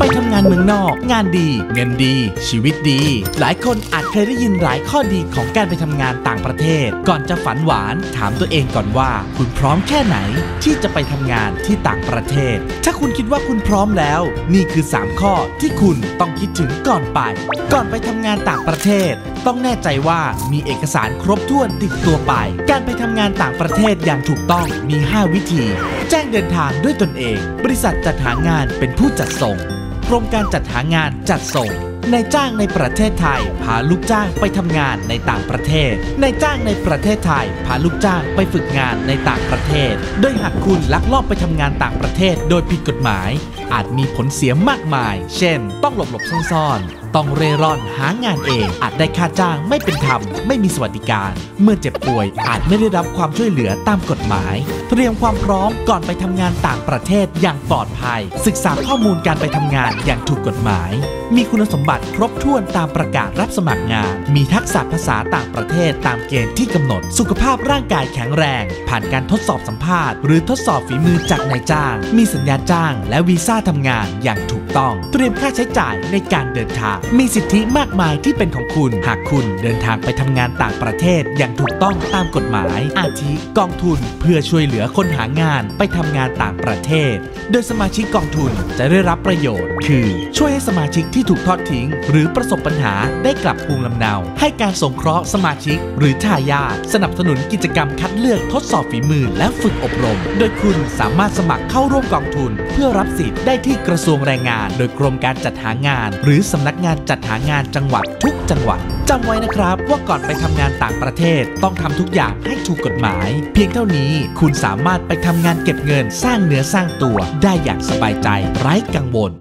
ไปทำงานเมืองนอก งานดีเงินดี ชีวิตดี หลายคนอาจเคยได้ยินหลายข้อดีของการไปทำงานต่างประเทศ ก่อนจะฝันหวาน ถามตัวเองก่อนว่า คุณพร้อมแค่ไหน ที่จะไปทำงานที่ต่างประเทศ ถ้าคุณคิดว่าคุณพร้อมแล้ว นี่คือ 3 ข้อที่คุณต้องคิดถึงก่อนไป ก่อนไปทำงานต่างประเทศ ต้องแน่ใจว่ามีเอกสารครบถ้วนติดตัวไป การไปทำงานต่างประเทศอย่างถูกต้องมี 5 วิธี แจ้งเดินทางด้วยตนเอง บริษัทจัดหางานเป็นผู้จัดส่ง กรมการจัดหางานจัดส่งนายจ้างในประเทศไทย พาลูกจ้างไปทำงานในต่างประเทศนายจ้างในประเทศไทย พาลูกจ้างไปฝึกงานในต่างประเทศ โดยหากคุณลักลอบไปทำงานต่างประเทศ โดยผิดกฎหมาย อาจมีผลเสียมากมาย เช่น ต้องหลบหลบซ่อนๆต้องเร่ร่อนหางานเอง อาจได้ค่าจ้างไม่เป็นธรรม ไม่มีสวัสดิการ เมื่อเจ็บป่วยอาจไม่ได้รับความช่วยเหลือตามกฎหมาย เตรียมความพร้อมก่อนไปทำงานต่างประเทศอย่างปลอดภัย ศึกษาข้อมูลการไปทำงานอย่างถูกกฎหมาย มีคุณสมบัติครบถ้วนตามประกาศรับสมัครงาน มีทักษะภาษาต่างประเทศตามเกณฑ์ที่กำหนด สุขภาพร่างกายแข็งแรง ผ่านการทดสอบสัมภาษณ์ หรือทดสอบฝีมือจากนายจ้าง มีสัญญาจ้าง และวีซ่าทำงานอย่างถูก ต้อง เตรียมค่าใช้จ่ายในการเดินทาง มีสิทธิมากมายที่เป็นของคุณ หากคุณเดินทางไปทำงานต่างประเทศอย่างถูกต้องตามกฎหมาย อาทิกองทุนเพื่อช่วยเหลือคนหางานไปทำงานต่างประเทศ โดยสมาชิกกองทุนจะได้รับประโยชน์ คือ ช่วยให้สมาชิกที่ถูกทอดทิ้ง หรือประสบปัญหาได้กลับภูมิลำเนา ให้การสงเคราะห์สมาชิก หรือทายาทสนับสนุนกิจกรรมคัดเลือกทดสอบฝีมือและฝึกอบรม โดยคุณสามารถสมัครเข้าร่วมกองทุน เพื่อรับสิทธิ์ได้ที่กระทรวงแรงงานโดยกรมการจัดหางาน หรือสำนักงานจัดหางานจังหวัดทุกจังหวัดจำไว้นะครับว่าก่อนไปทำงานต่างประเทศต้องทำทุกอย่างให้ถูกกฎหมาย เพียงเท่านี้คุณสามารถไปทำงานเก็บเงินสร้างเนื้อสร้างตัวได้อย่างสบายใจไร้กังวล